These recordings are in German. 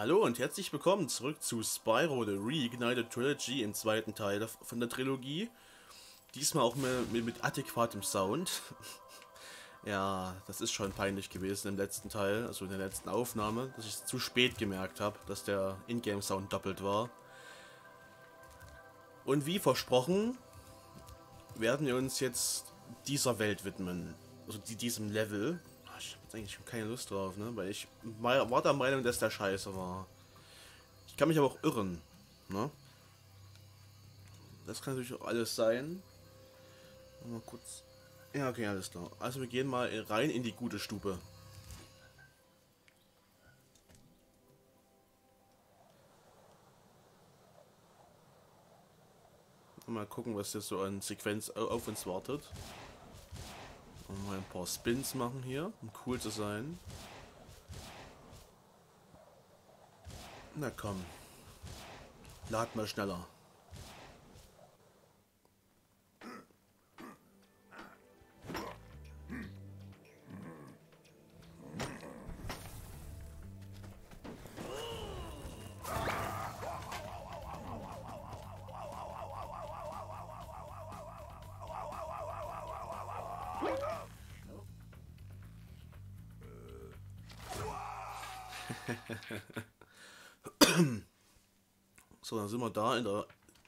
Hallo und herzlich willkommen zurück zu Spyro The Reignited Trilogy im zweiten Teil von der Trilogie. Diesmal auch mit, mit adäquatem Sound. ja, das ist schon peinlich gewesen im letzten Teil, also in der letzten Aufnahme, dass ich zu spät gemerkt habe, dass der Ingame-Sound doppelt war. Und wie versprochen, werden wir uns jetzt dieser Welt widmen. Also diesem Level ich hab eigentlich keine Lust drauf, ne? Weil ich war der Meinung, dass der scheiße war. Ich kann mich aber auch irren, ne? Das kann natürlich auch alles sein. Mal kurz. Ja, okay, alles klar. Also wir gehen mal rein in die gute Stube. Mal gucken, was jetzt so an Sequenz auf uns wartet. Und mal ein paar Spins machen hier, um cool zu sein. Na komm. Lad mal schneller. so, dann sind wir da in der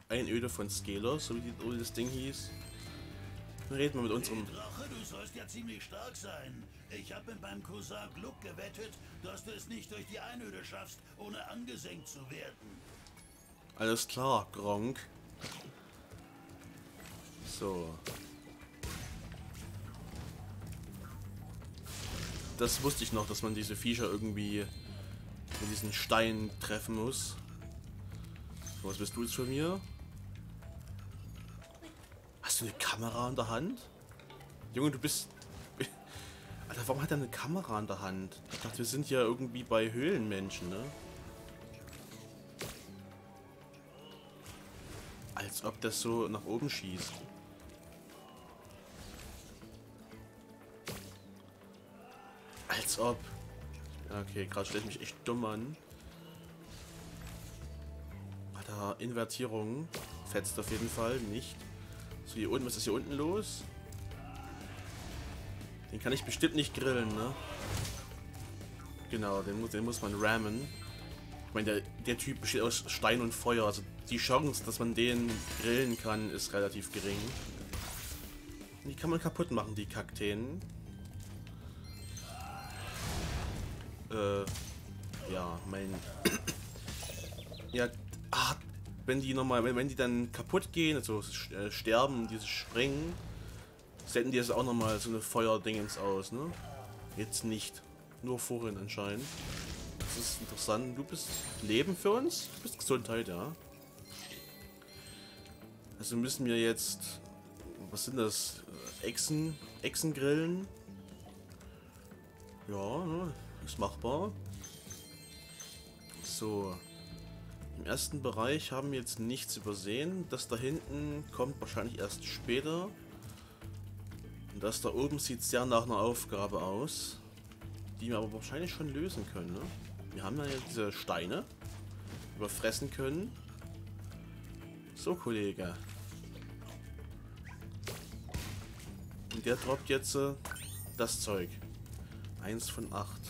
Einöde von Scaler, so wie, das Ding hieß. Dann reden wir mit unserem... Drache, du sollst ja ziemlich stark sein. Ich habe mit meinem Cousin Gluck gewettet, dass du es nicht durch die Einöde schaffst, ohne angesenkt zu werden. Alles klar, Gronk. So. Das wusste ich noch, dass man diese Viecher irgendwie mit diesen Stein treffen muss. So, was bist du jetzt von mir? Hast du eine Kamera in der Hand? Junge, du bist... Alter, warum hat er eine Kamera in der Hand? Ich dachte, wir sind ja irgendwie bei Höhlenmenschen, ne? Als ob das so nach oben schießt. Als ob. Okay, gerade stelle ich mich echt dumm an. Alter, Invertierung. Fetzt auf jeden Fall nicht. So, hier unten, was ist hier unten los? Den kann ich bestimmt nicht grillen, ne? Genau, den muss, den muss man rammen. Ich meine, der, der Typ besteht aus Stein und Feuer. Also die Chance, dass man den grillen kann, ist relativ gering. Die kann man kaputt machen, die Kakteen. Äh, ja, mein... ja, ah, wenn die nochmal, wenn, wenn die dann kaputt gehen, also äh, sterben, dieses Springen, senden die jetzt auch nochmal so eine Feuerdingens aus, ne? Jetzt nicht. Nur vorhin anscheinend. Das ist interessant. Du bist Leben für uns? Du bist Gesundheit, ja. Also müssen wir jetzt... Was sind das? Echsen? Echsen grillen? Ja, ne? Ist machbar. So. Im ersten Bereich haben wir jetzt nichts übersehen. Das da hinten kommt wahrscheinlich erst später. Und das da oben sieht sehr nach einer Aufgabe aus. Die wir aber wahrscheinlich schon lösen können. Ne? Wir haben ja diese Steine. Die wir fressen können. So, Kollege. Und der droppt jetzt äh, das Zeug. Eins von acht.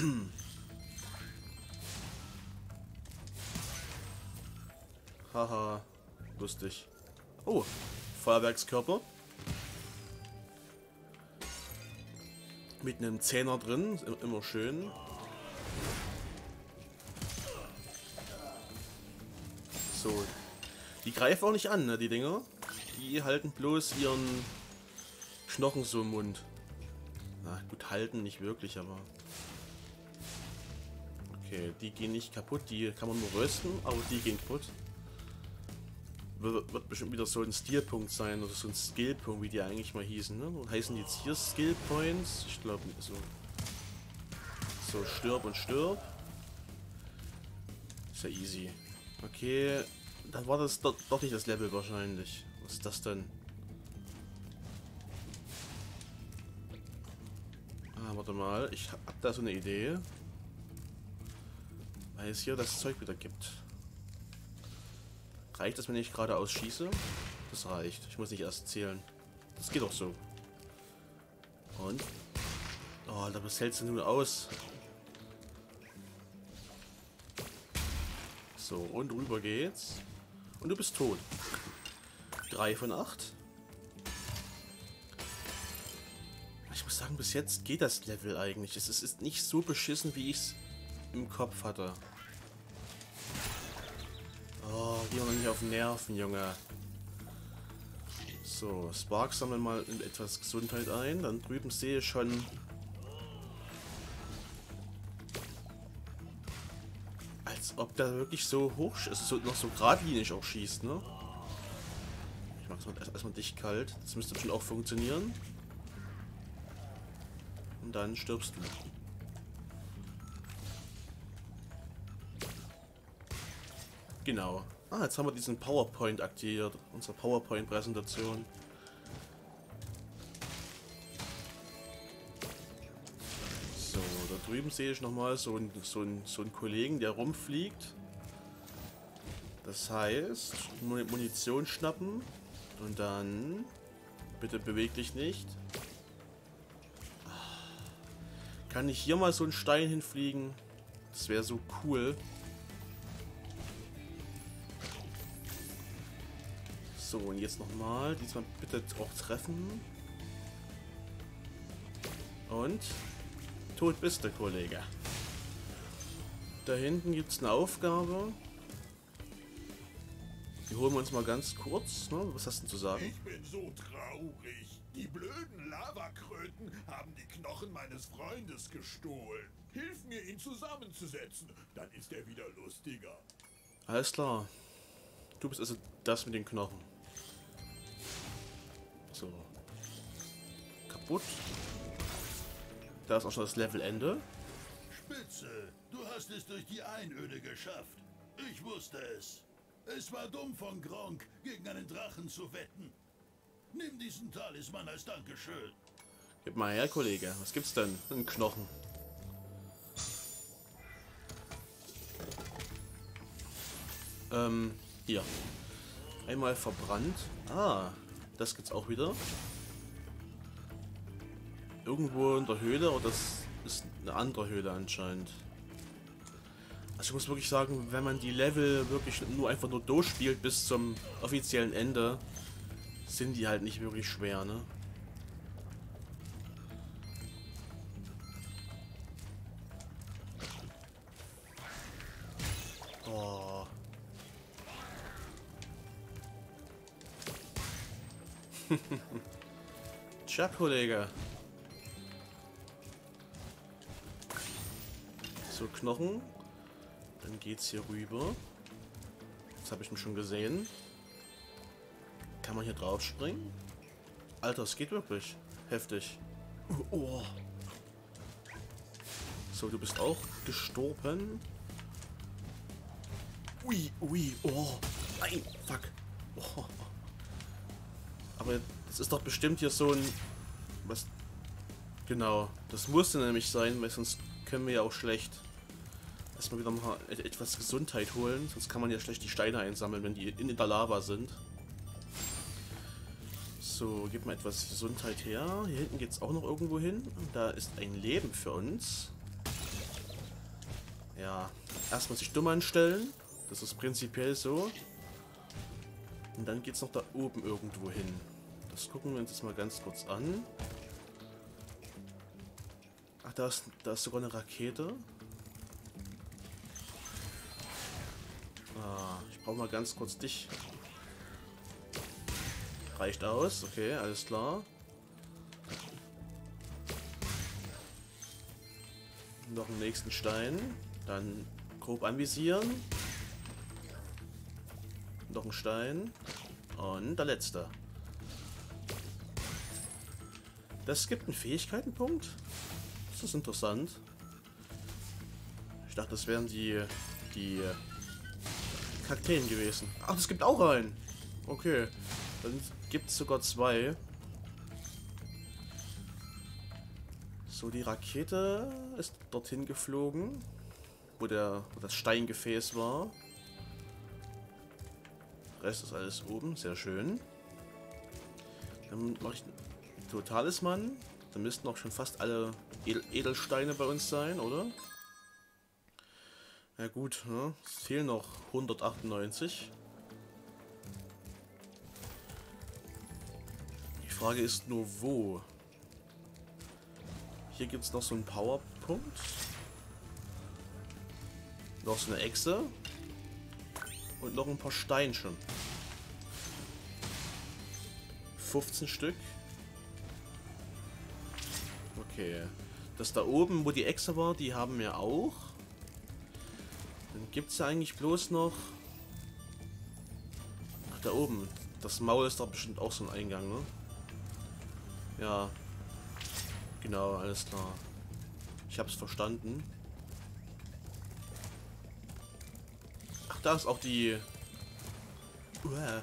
Haha, lustig. Oh, Feuerwerkskörper. Mit einem Zehner drin, immer schön. So. Die greifen auch nicht an, ne, die Dinger. Die halten bloß ihren Knochen so im Mund. Na gut, halten nicht wirklich, aber... Okay, die gehen nicht kaputt, die kann man nur rösten, aber die gehen kaputt. Wird, wird bestimmt wieder so ein Stilpunkt sein oder so ein Skillpunkt, wie die eigentlich mal hießen. Ne? Und heißen jetzt hier Skill Points? Ich glaube, so. So, stirb und stirb. Ist ja easy. Okay, dann war das doch, doch nicht das Level wahrscheinlich. Was ist das denn? Ah, warte mal. Ich hab da so eine Idee. Weil es hier das Zeug wieder gibt. Reicht das, wenn ich geradeaus schieße? Das reicht. Ich muss nicht erst zählen. Das geht doch so. Und? Oh, Alter, was hältst du nun aus? So, und rüber geht's. Und du bist tot. Drei von acht. Ich muss sagen, bis jetzt geht das Level eigentlich. Es ist nicht so beschissen, wie ich es im Kopf hatte. Oh, geh mal nicht auf Nerven, Junge. So, Spark sammeln mal etwas Gesundheit ein. Dann drüben sehe ich schon... Als ob der wirklich so hoch... Also so, noch so geradlinig auch schießt, ne? Ich mach's mal erstmal dicht kalt. Das müsste schon auch funktionieren. Und dann stirbst du. Genau. Ah, jetzt haben wir diesen PowerPoint aktiviert. Unsere PowerPoint-Präsentation. So, da drüben sehe ich nochmal so, ein, so, so einen Kollegen, der rumfliegt. Das heißt, Munition schnappen und dann... Bitte beweg dich nicht. Kann ich hier mal so einen Stein hinfliegen? Das wäre so cool. So, und jetzt nochmal. Diesmal bitte auch treffen. Und tot bist du, Kollege. Da hinten gibt es eine Aufgabe. Die holen wir uns mal ganz kurz. Ne? Was hast du zu sagen? Ich bin so traurig. Die blöden Lavakröten haben die Knochen meines Freundes gestohlen. Hilf mir, ihn zusammenzusetzen. Dann ist er wieder lustiger. Alles klar. Du bist also das mit den Knochen. So. Kaputt. Da ist auch schon das Levelende. Spitze, du hast es durch die Einöde geschafft. Ich wusste es. Es war dumm von Gronk, gegen einen Drachen zu wetten. Nimm diesen Talisman als Dankeschön. Gib mal her, Kollege. Was gibt's denn? Ein Knochen. Ähm, hier. Einmal verbrannt. Ah, das gibt's auch wieder. Irgendwo in der Höhle, oder das ist eine andere Höhle anscheinend. Also ich muss wirklich sagen, wenn man die Level wirklich nur einfach nur durchspielt bis zum offiziellen Ende, sind die halt nicht wirklich schwer, ne? Tja, Kollege. So, Knochen. Dann geht's hier rüber. Das habe ich mich schon gesehen. Kann man hier drauf springen? Alter, es geht wirklich. Heftig. Oh. So, du bist auch gestorben. Ui, ui, oh. Nein, fuck. Oh. Aber das ist doch bestimmt hier so ein... Was... Genau. Das musste nämlich sein, weil sonst können wir ja auch schlecht erstmal wieder mal etwas Gesundheit holen. Sonst kann man ja schlecht die Steine einsammeln, wenn die in der Lava sind. So, gib mal etwas Gesundheit her. Hier hinten geht es auch noch irgendwo hin. Da ist ein Leben für uns. Ja, erstmal sich dumm anstellen. Das ist prinzipiell so. Und dann geht es noch da oben irgendwo hin. Das gucken wir uns jetzt mal ganz kurz an. Ach, da ist, da ist sogar eine Rakete. Ah, ich brauche mal ganz kurz dich. Reicht aus, okay, alles klar. Noch einen nächsten Stein. Dann grob anvisieren. Noch ein Stein. Und der letzte. Das gibt einen Fähigkeitenpunkt. Das ist interessant. Ich dachte, das wären die, die Kakteen gewesen. Ach, das gibt auch einen. Okay. Dann gibt es sogar zwei. So, die Rakete ist dorthin geflogen. wo, der, wo das Steingefäß war. Rest ist alles oben, sehr schön. Dann mache ich einen Totalisman. Da müssten auch schon fast alle Edel Edelsteine bei uns sein, oder? Ja gut, ne? es fehlen noch 198. Die Frage ist nur wo. Hier gibt es noch so einen Powerpunkt. Noch so eine Echse. Und noch ein paar Steinchen. 15 Stück. Okay. Das da oben, wo die Echse war, die haben wir auch. Dann gibt es ja eigentlich bloß noch... Ach, da oben. Das Maul ist doch bestimmt auch so ein Eingang, ne? Ja. Genau, alles klar. Ich hab's verstanden. Ach, da ist auch die... Uah.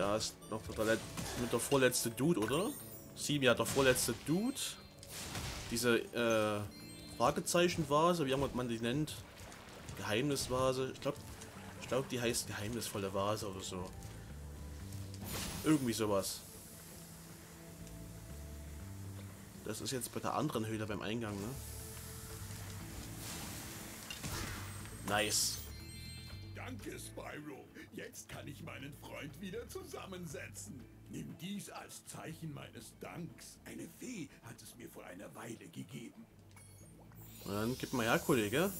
Da ist noch der, mit der vorletzte Dude, oder? Sieben, ja, der vorletzte Dude. Diese äh, Fragezeichenvase, wie man die nennt. Geheimnisvase. Ich glaube, ich glaube, die heißt geheimnisvolle Vase oder so. Irgendwie sowas. Das ist jetzt bei der anderen Höhle beim Eingang, ne? Nice. Danke, Spyro. Jetzt kann ich meinen Freund wieder zusammensetzen. Nimm dies als Zeichen meines Danks. Eine Fee hat es mir vor einer Weile gegeben. Dann gib mal her, Kollege.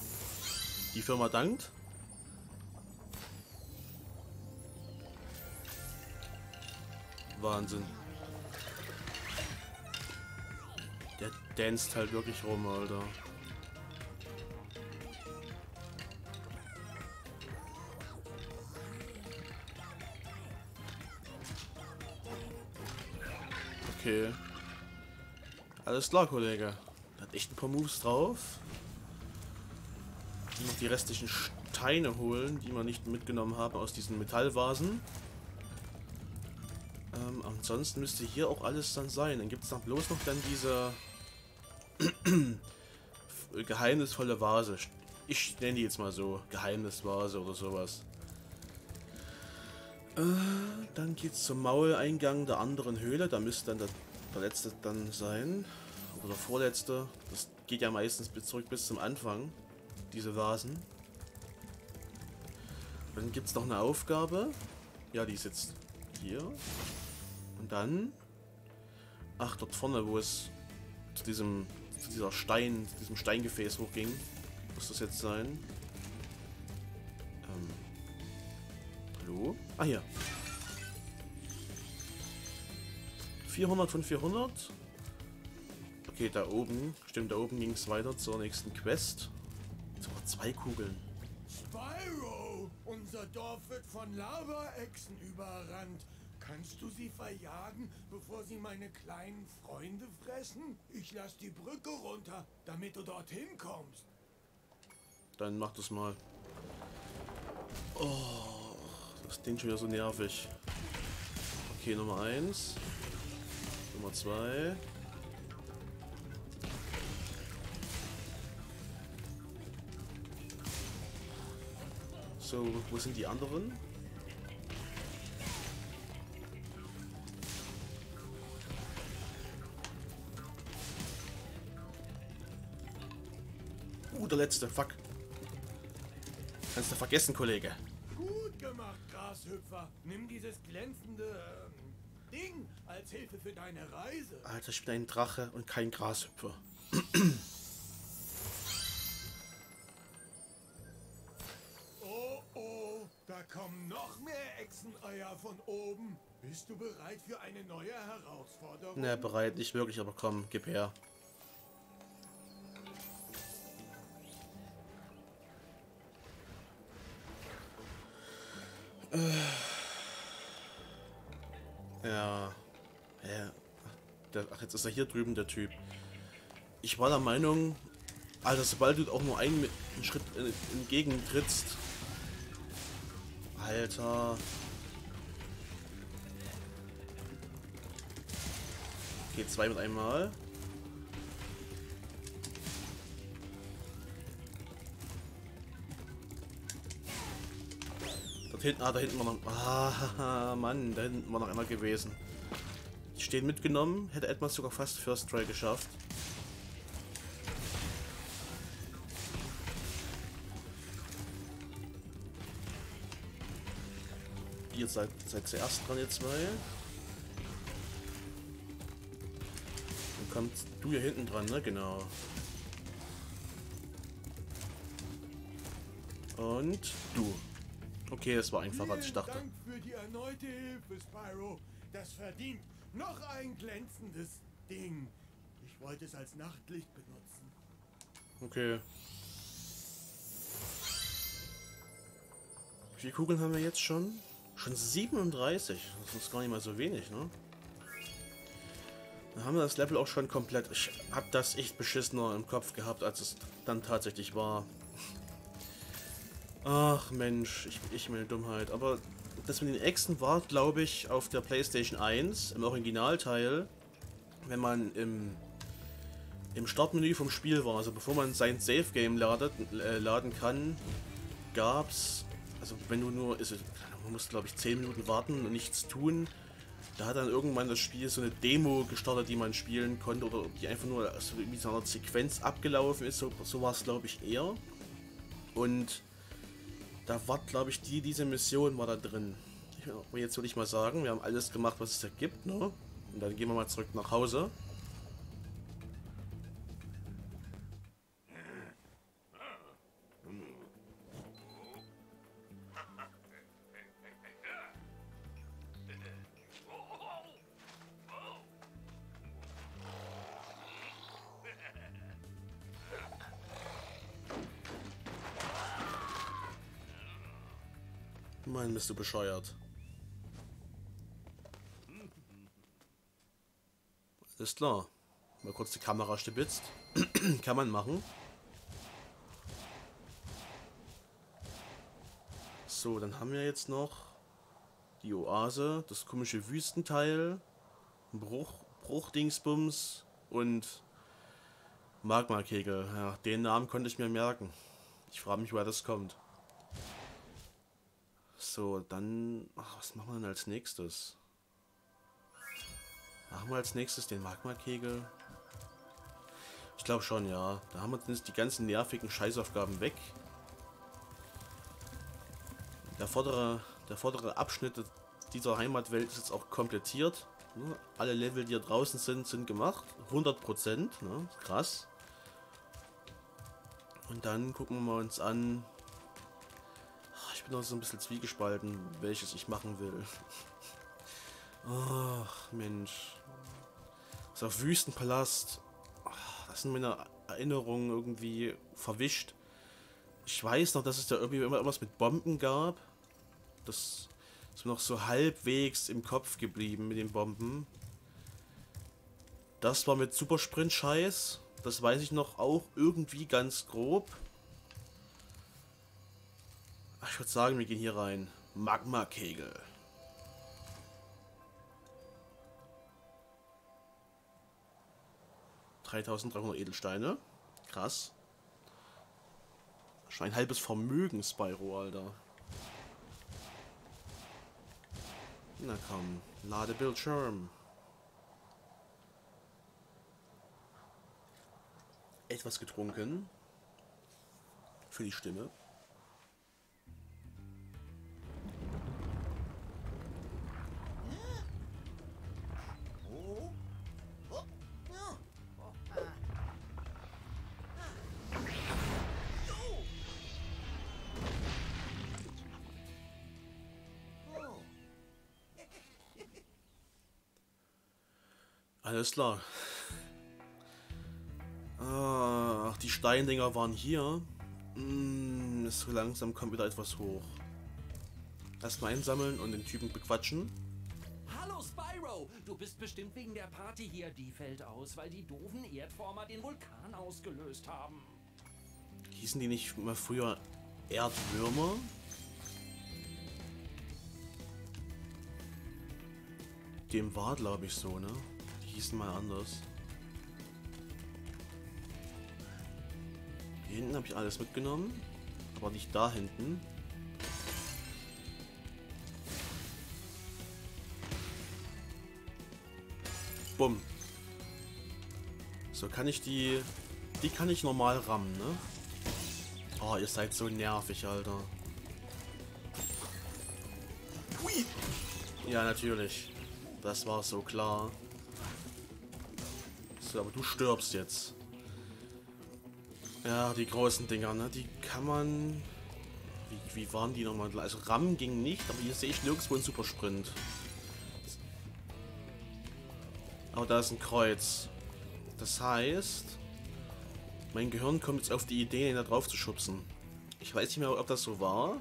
Die Firma dankt. Wahnsinn. Der danst halt wirklich rum, Alter. Okay. Alles klar, Kollege. Hat echt ein paar Moves drauf. Noch die restlichen Steine holen, die wir nicht mitgenommen haben aus diesen Metallvasen. Ähm, ansonsten müsste hier auch alles dann sein. Dann gibt es dann bloß noch dann diese geheimnisvolle Vase. Ich nenne die jetzt mal so. Geheimnisvase oder sowas. Äh, dann geht's zum Mauleingang der anderen Höhle. Da müsste dann der, der letzte dann sein. Oder der vorletzte. Das geht ja meistens bis zurück bis zum Anfang. Diese Vasen. Dann gibt es noch eine Aufgabe. Ja, die ist jetzt hier. Und dann... Ach, dort vorne, wo es zu diesem, zu dieser Stein, zu diesem Steingefäß hochging. Muss das jetzt sein? Ähm. Hallo? Ah, hier. 400 von 400. Okay, da oben. Stimmt, da oben ging es weiter zur nächsten Quest. Sogar zwei Kugeln. Spyro! Unser Dorf wird von Lava-Echsen überrannt. Kannst du sie verjagen, bevor sie meine kleinen Freunde fressen? Ich lass die Brücke runter, damit du dorthin kommst. Dann mach das mal. Oh, das Ding schon wieder so nervig. Okay, Nummer 1. Nummer 2. So, wo sind die anderen? Uh, der letzte, fuck. Kannst du vergessen, Kollege. Gut gemacht, Grashüpfer. Nimm dieses glänzende ähm, Ding als Hilfe für deine Reise. Alter, ich bin ein Drache und kein Grashüpfer. Oh oh, da kommen noch mehr Echseneier von oben. Bist du bereit für eine neue Herausforderung? Ne, bereit, nicht wirklich, aber komm, gib her. Jetzt ist er hier drüben, der Typ. Ich war der Meinung, Alter, sobald du auch nur einen, einen Schritt entgegentrittst. Alter. Okay, zwei mit einmal. Da hinten, ah, da hinten war noch... Ah, Mann, da hinten war noch einer gewesen. Stehen mitgenommen, hätte etwas sogar fast First Try geschafft. Ihr seid, seid zuerst dran, ihr zwei. Dann kommt du hier hinten dran, ne? Genau. Und du. Okay, das war einfacher als ich dachte. Dank für die erneute Hilfe, Spyro. Das verdient noch ein glänzendes Ding. Ich wollte es als Nachtlicht benutzen. Okay. Wie viele Kugeln haben wir jetzt schon? Schon 37. Das ist gar nicht mal so wenig, ne? Dann haben wir das Level auch schon komplett. Ich hab das echt beschissener im Kopf gehabt, als es dann tatsächlich war. Ach Mensch, ich, ich meine Dummheit. Aber das mit den Echsen war, glaube ich, auf der PlayStation 1, im Originalteil, wenn man im, im Startmenü vom Spiel war, also bevor man sein Save Game ladet, äh, laden kann, gab's, also wenn du nur, ist, man muss glaube ich 10 Minuten warten und nichts tun, da hat dann irgendwann das Spiel so eine Demo gestartet, die man spielen konnte oder die einfach nur so so einer Sequenz abgelaufen ist, so, so war es glaube ich eher. Und da war, glaube ich, die, diese Mission war da drin. Aber jetzt würde ich mal sagen, wir haben alles gemacht, was es da gibt, ne? Und dann gehen wir mal zurück nach Hause. Mann, bist du bescheuert. Ist klar. Mal kurz die Kamera stibitzt. Kann man machen. So, dann haben wir jetzt noch die Oase, das komische Wüstenteil, Bruch, Bruchdingsbums und Magma-Kegel. Ja, den Namen konnte ich mir merken. Ich frage mich, woher das kommt. So, dann... Ach, was machen wir denn als nächstes? Machen wir als nächstes den Magma-Kegel? Ich glaube schon, ja. Da haben wir jetzt die ganzen nervigen Scheißaufgaben weg. Der vordere, der vordere Abschnitt dieser Heimatwelt ist jetzt auch komplettiert. Ne? Alle Level, die hier draußen sind, sind gemacht. 100%. Ne? Krass. Und dann gucken wir uns an, bin noch so ein bisschen zwiegespalten, welches ich machen will. Ach, Mensch. So Wüstenpalast. Ach, das sind meine Erinnerungen irgendwie verwischt. Ich weiß noch, dass es da irgendwie immer irgendwas mit Bomben gab. Das ist mir noch so halbwegs im Kopf geblieben mit den Bomben. Das war mit Supersprint scheiß. Das weiß ich noch auch irgendwie ganz grob. Ich würde sagen, wir gehen hier rein. Magma-Kegel. Dreitausenddreihundert Edelsteine. Krass. Schon ein halbes Vermögen, Spyro, Alter. Na komm, lade Bildschirm. Etwas getrunken. Für die Stimme. Alles klar. Ach, die Steindinger waren hier. Hm, so langsam kommt wieder etwas hoch. Erstmal einsammeln und den Typen bequatschen. Hallo Spyro, du bist bestimmt wegen der Party hier. Die fällt aus, weil die doofen Erdformer den Vulkan ausgelöst haben. Hießen die nicht mal früher Erdwürmer? Dem war, glaube ich, so, ne? hießen mal anders. Hier hinten habe ich alles mitgenommen, aber nicht da hinten. Bumm. So kann ich die... Die kann ich normal rammen, ne? Oh, ihr seid so nervig, Alter. Ja, natürlich. Das war so klar. So, aber du stirbst jetzt. Ja, die großen Dinger, ne? Die kann man... Wie, wie waren die nochmal? Also Ram ging nicht, aber hier sehe ich nirgendwo einen Supersprint. Aber da ist ein Kreuz. Das heißt... Mein Gehirn kommt jetzt auf die Idee, ihn da drauf zu schubsen. Ich weiß nicht mehr, ob das so war.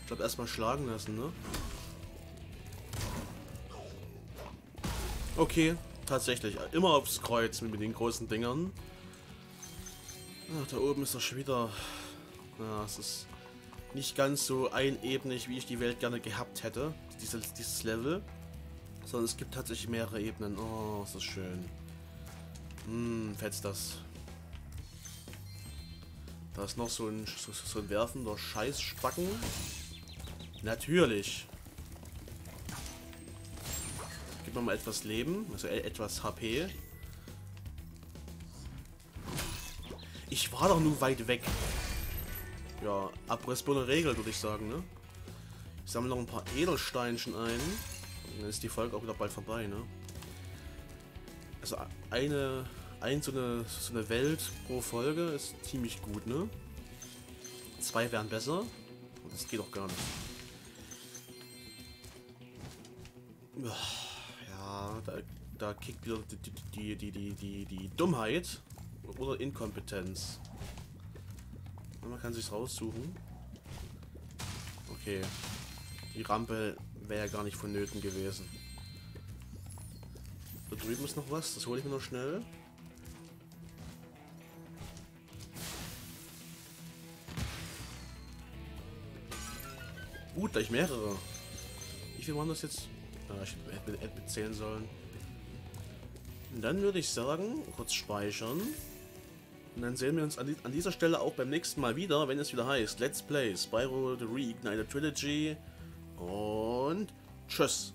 Ich glaube, erstmal schlagen lassen, ne? Okay, tatsächlich. Immer aufs Kreuz mit den großen Dingern. Ach, da oben ist er schon wieder. Ja, es ist nicht ganz so einebnig, wie ich die Welt gerne gehabt hätte. Dieses, dieses Level. Sondern es gibt tatsächlich mehrere Ebenen. Oh, ist das schön. Hm, fetzt das. Da ist noch so ein, so, so ein werfender Scheißspacken. Natürlich. Gib mir mal etwas Leben, also e- etwas HP. Ich war doch nur weit weg. Ja, Abrissbulle Regel, würde ich sagen, ne? Ich sammle noch ein paar Edelsteinchen ein. Dann ist die Folge auch wieder bald vorbei, ne? Also eine, ein so eine, so eine Welt pro Folge ist ziemlich gut, ne? Zwei wären besser. Das geht doch gar nicht. Ja, da, da kickt wieder die, die, die, die, die, Dummheit oder Inkompetenz. Man kann sich raussuchen. Okay. Die Rampe wäre ja gar nicht vonnöten gewesen. Da drüben ist noch was, das hole ich mir noch schnell. Gut, gleich mehrere. Wie viel waren das jetzt? Ich hätte mit, mitzählen sollen. Und dann würde ich sagen, kurz speichern. Und dann sehen wir uns an, dieser Stelle auch beim nächsten Mal wieder, wenn es wieder heißt Let's Play Spyro the Reignited Trilogy. Und tschüss.